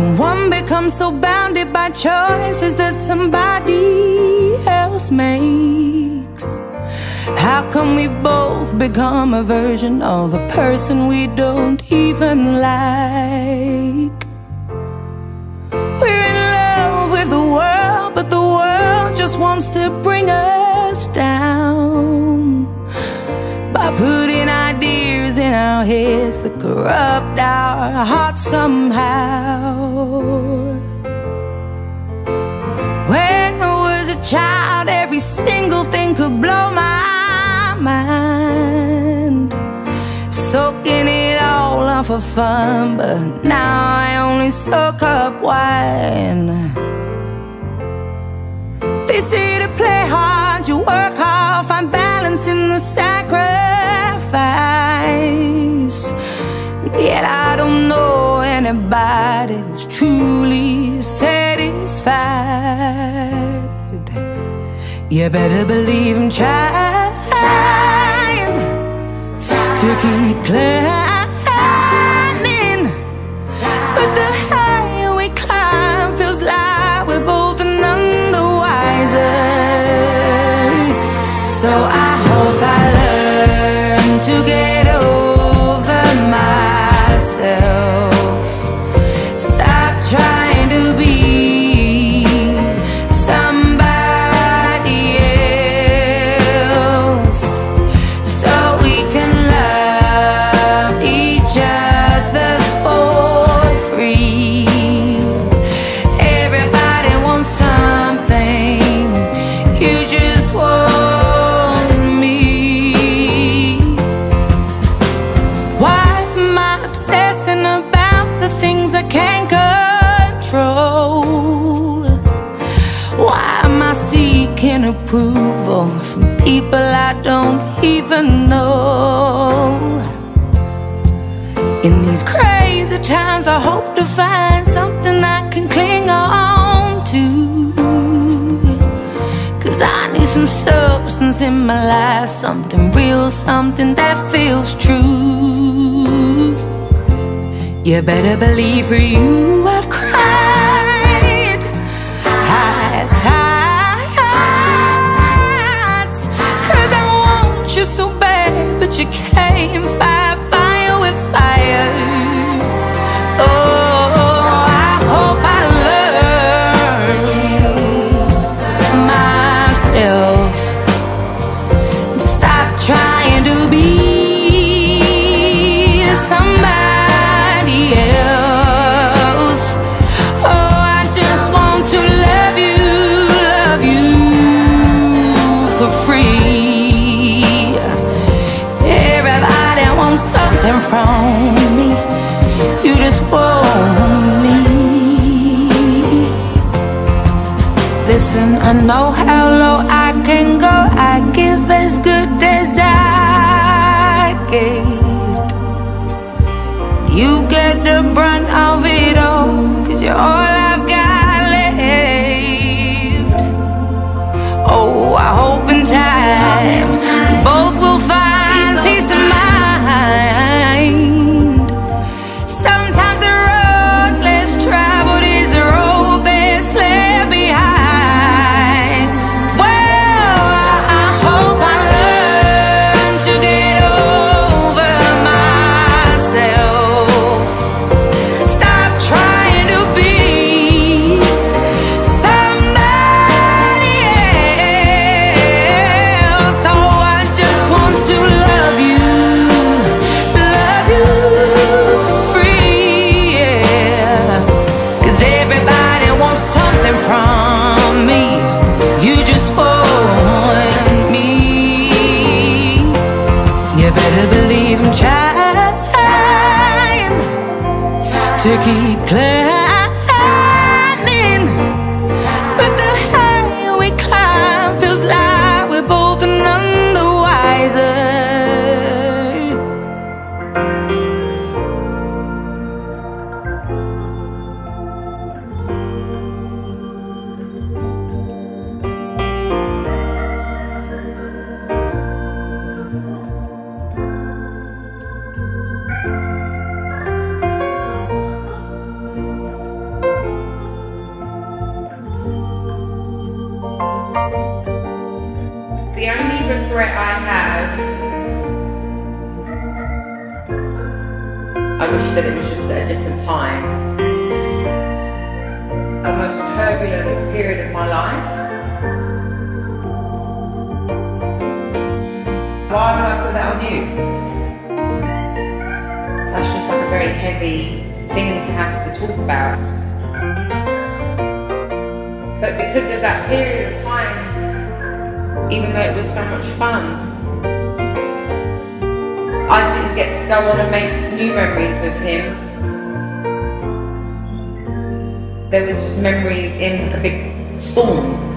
can one become so bounded by choices that somebody else makes? How come we both become a version of a person we don't even like? We're in love with the world, but the world just wants to bring us down by putting ideas in our heads corrupt our hearts somehow. When I was a child, every single thing could blow my mind. Soaking it all up for fun, but now I only soak up wine. They say to play hard, you work hard, find balance in the sacrifice. Yet I don't know anybody who's truly satisfied. You better believe I'm trying to keep climbing. But the higher we climb feels like we're both none the wiser. So I approval from people I don't even know? In these crazy times, I hope to find something I can cling on to. Cause I need some substance in my life, something real, something that feels true. You better believe for you I've cried you can't wants from me. You just want me. Listen, I know how low I can go. I give as good as I get. You get the brunt of it to keep climbing. regret I have. I wish that it was just at a different time. A most turbulent period of my life. Why would I put that on you? That's just like a very heavy thing to have to talk about. But because of that period of time, even though it was so much fun, I didn't get to go on and make new memories with him. There was just memories in a big storm.